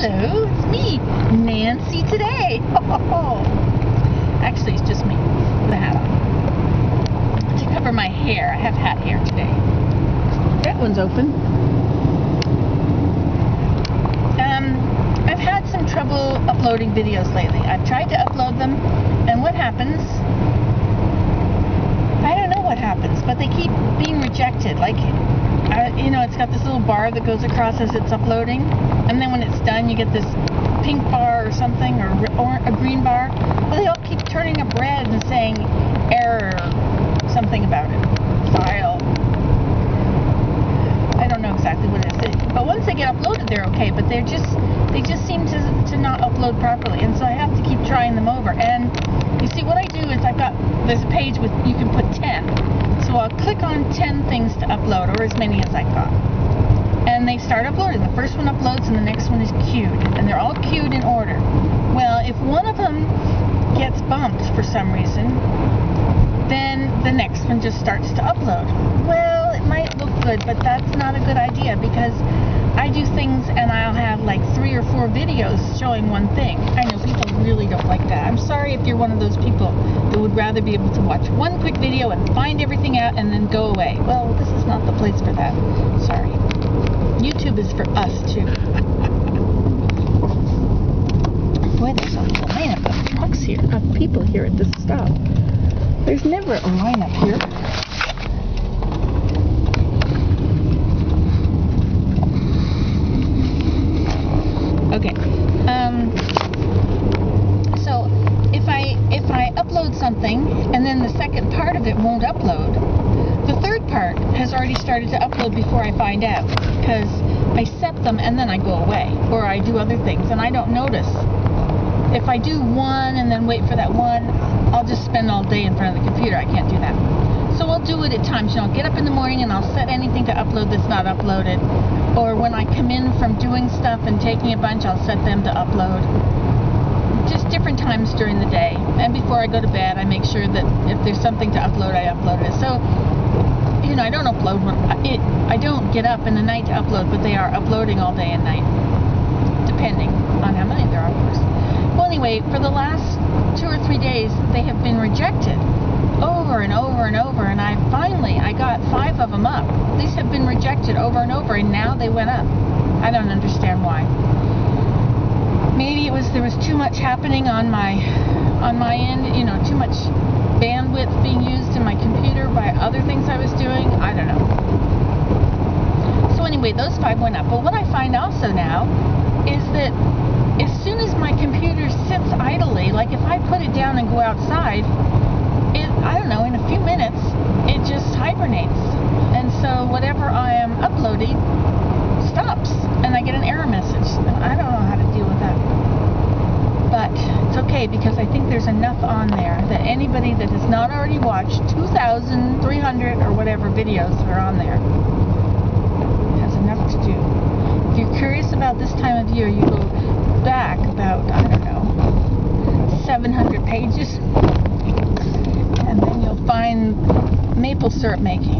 hello, it's me, Nancy today. Actually, it's just me with a hat on. To cover my hair, I have hat hair today. That one's open. Um, I've had some trouble uploading videos lately. I've tried to upload them, and what happens? I don't know what happens, but they keep being rejected. Like, uh, you know, it's got this little bar that goes across as it's uploading, and then when it's done, you get this pink bar or something, or, or a green bar. Well, they all keep turning up red and saying error, something about it, file. I don't know exactly what it is. But once they get uploaded, they're okay. But they're just, they just seem to to not upload properly, and so I have to keep trying them over. And you see, what I do is I've got this page with you can put 10. So I'll click on 10 things to upload, or as many as I've got and they start uploading. The first one uploads and the next one is queued. And they're all queued in order. Well, if one of them gets bumped for some reason, then the next one just starts to upload. Well, but that's not a good idea because I do things and I'll have like three or four videos showing one thing. I know people really don't like that. I'm sorry if you're one of those people that would rather be able to watch one quick video and find everything out and then go away. Well, this is not the place for that. Sorry. YouTube is for us too. Boy, there's a lineup of trucks here, of people here at this stop. There's never a lineup here. Okay. Um, so if I if I upload something and then the second part of it won't upload, the third part has already started to upload before I find out because I set them and then I go away or I do other things and I don't notice. If I do one and then wait for that one, I'll just spend all day in front of the computer. I can't do that. So I'll do it at times. You know, I'll get up in the morning and I'll set anything to upload that's not uploaded. Or when I come in from doing stuff and taking a bunch, I'll set them to upload. Times during the day. And before I go to bed, I make sure that if there's something to upload, I upload it. So, you know, I don't upload when it. I don't get up in the night to upload, but they are uploading all day and night, depending on how many there are, of course. Well, anyway, for the last two or three days, they have been rejected over and over and over, and I finally I got five of them up. These have been rejected over and over, and now they went up. I don't understand why. Was there was too much happening on my on my end, you know, too much bandwidth being used in my computer by other things I was doing. I don't know. So anyway, those five went up. But what I find also now is that as soon as my computer sits idly, like if I put it down and go outside, it I don't know, in a few minutes it just hibernates. And so whatever I am uploading stops and I get an error message. I don't know how to deal with that. But it's okay because I think there's enough on there that anybody that has not already watched 2,300 or whatever videos that are on there has enough to do. If you're curious about this time of year, you go back about, I don't know, 700 pages and then you'll find maple syrup making.